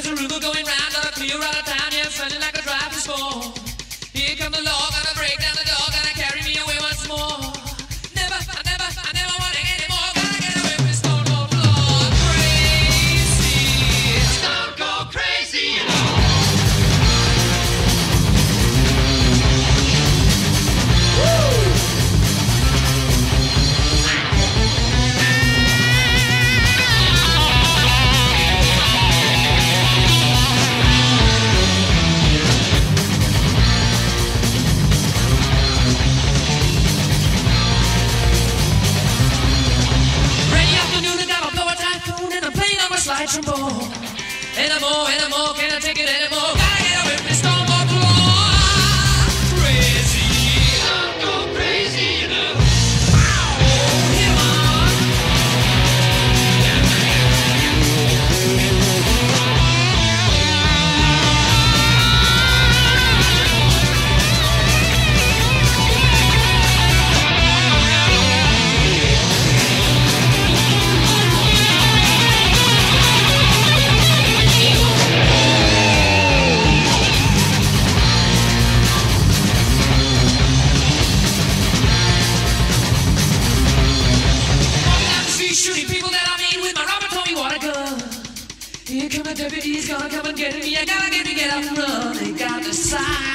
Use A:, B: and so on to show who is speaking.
A: There's a rumor going much. And I'm all, and I'm all, can I take it anymore? Here come a deputy's gonna come and get me. I gotta get me, get up, run. They got the sign.